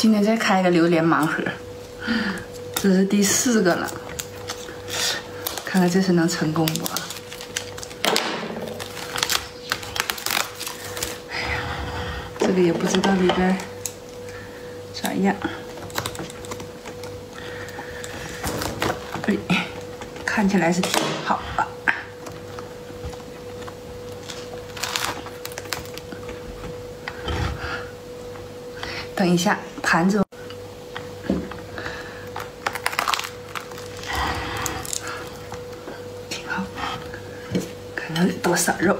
今天再开一个榴莲盲盒，这是第四个了，看看这次能成功不？哎呀，这个也不知道里边咋样。哎，看起来是挺好的。等一下，盘子挺好，看看有多少肉。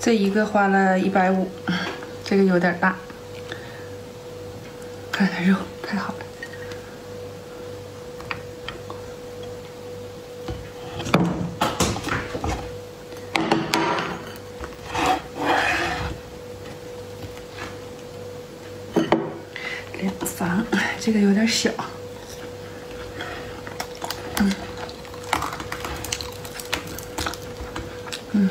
这一个花了一百五，这个有点大。看看肉，太好了。两房，这个有点小。嗯，嗯，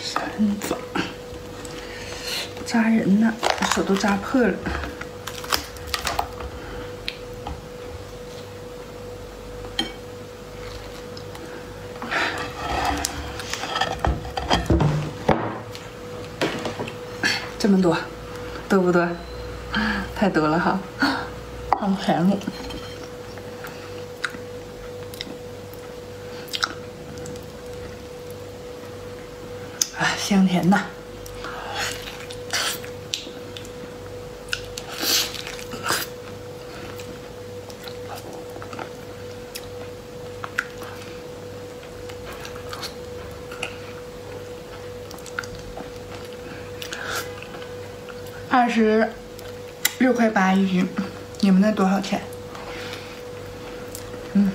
三房，扎人呢，手都扎破了。这么多，多不多？太多了哈，好甜哦！啊，香甜呐！二十六块八一斤，你们那多少钱？嗯，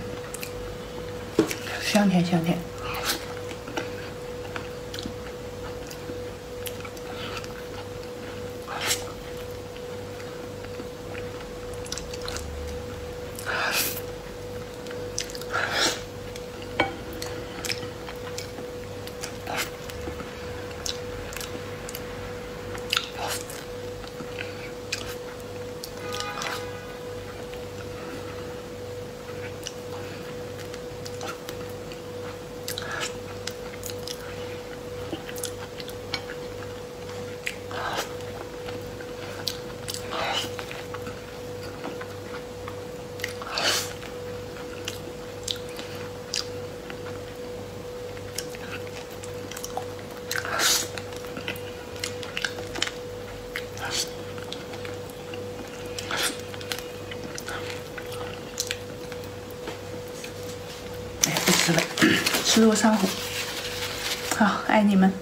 香甜香甜。吃了，吃肉上火。好，爱你们。